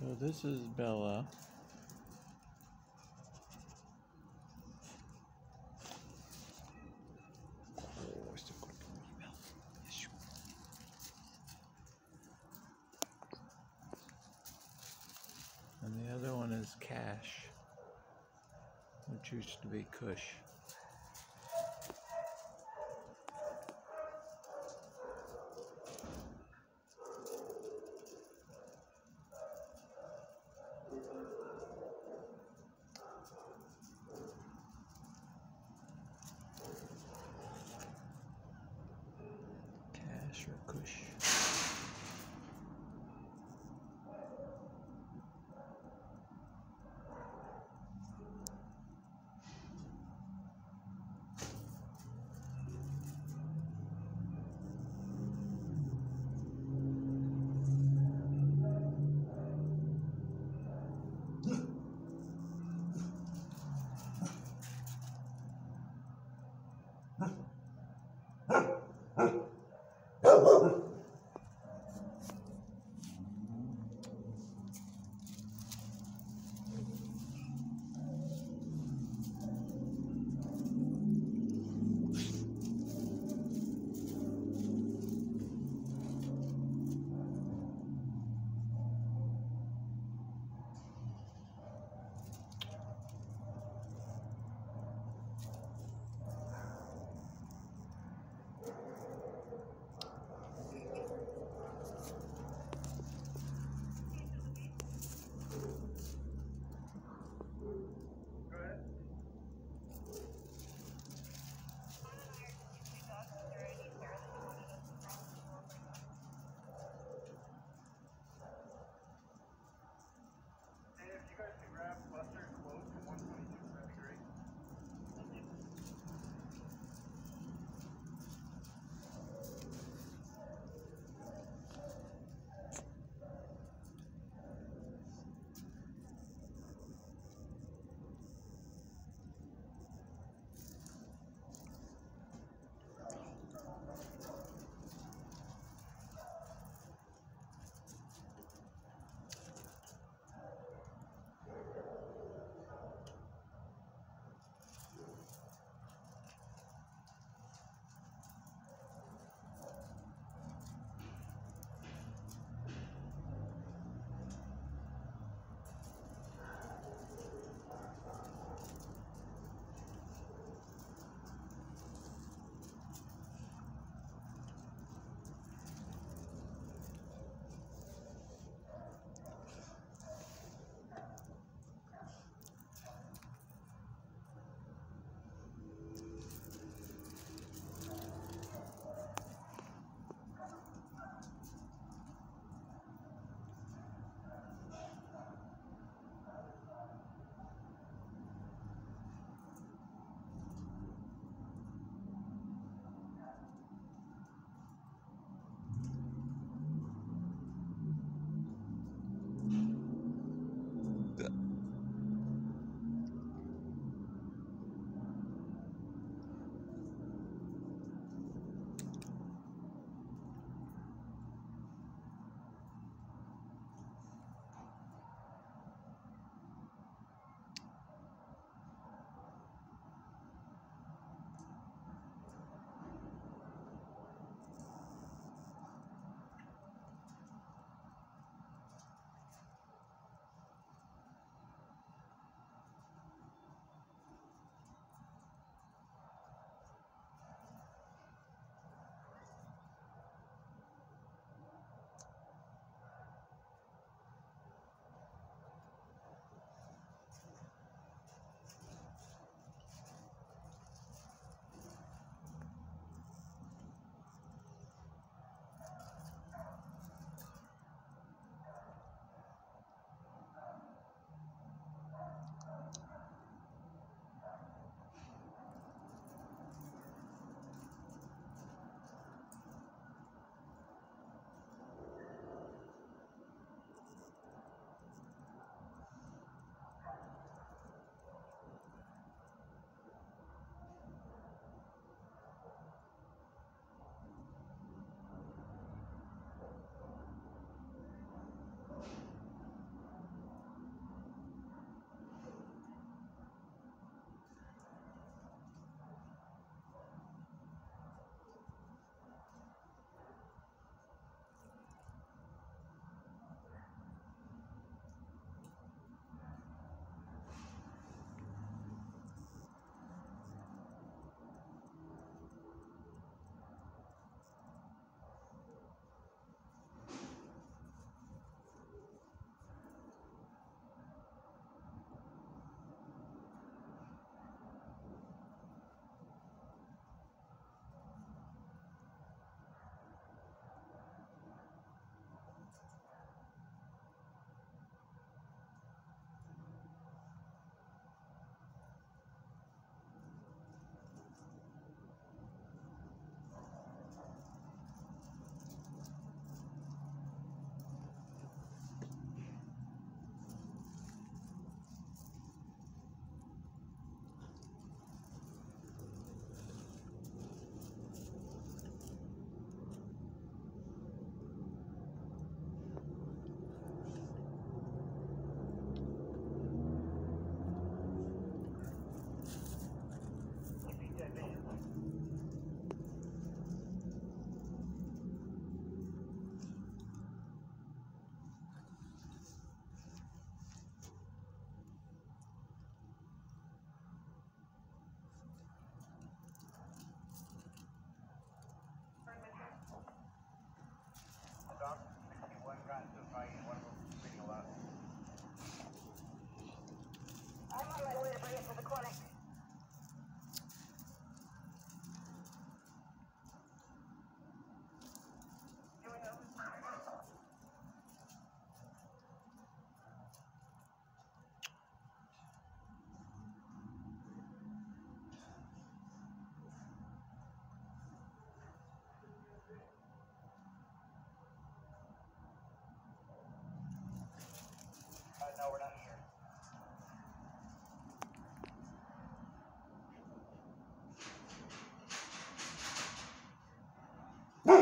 So this is Bella. Oh, still got it in your mouth. Yes, you And the other one is Kash, which used to be Kush. Sure, Kush.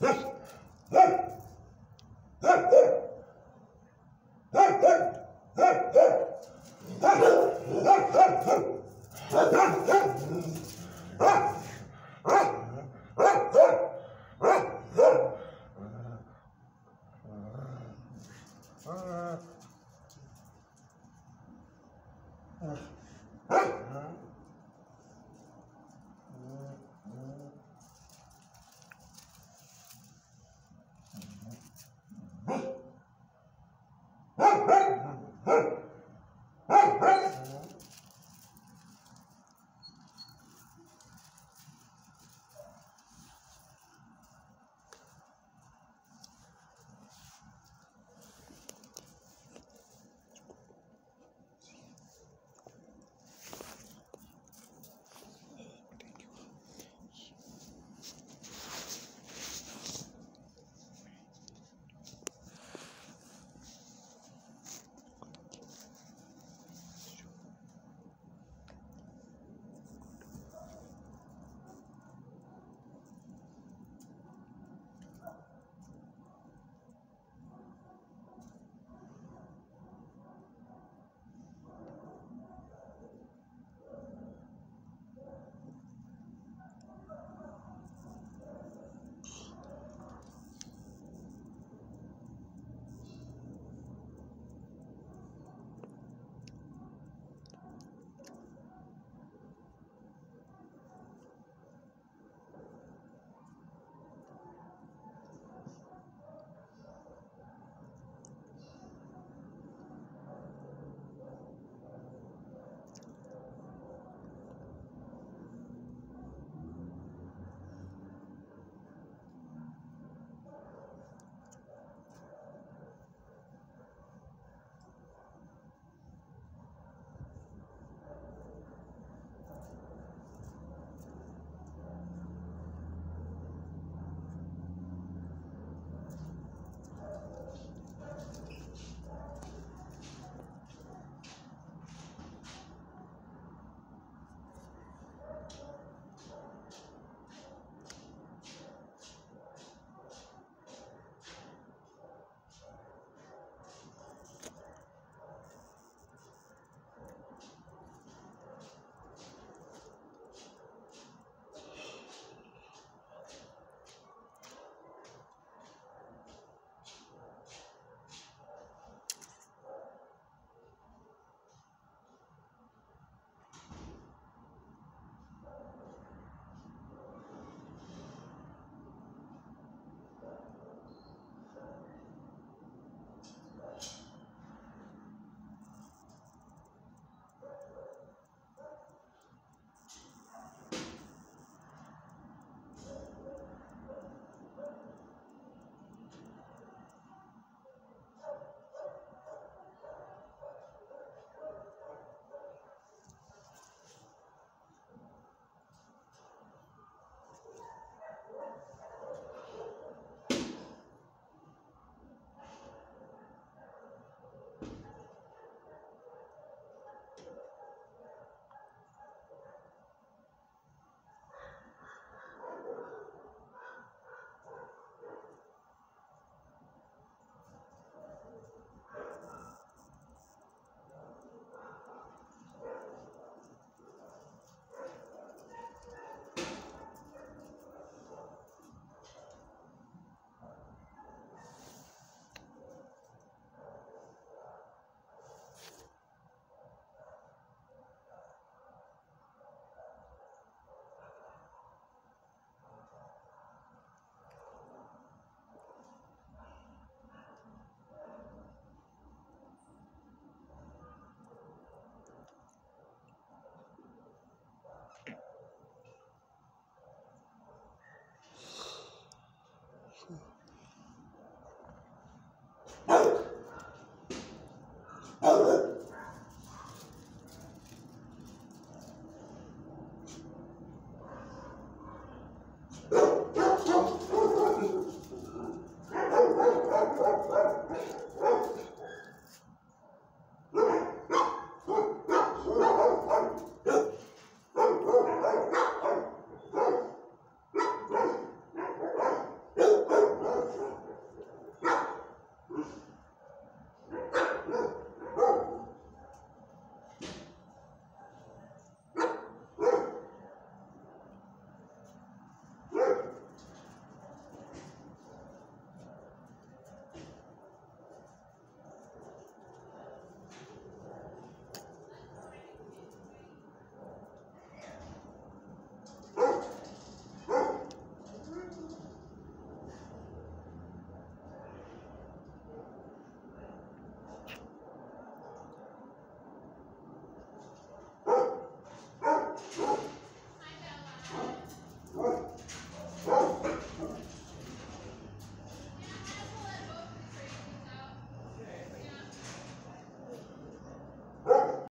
Uh.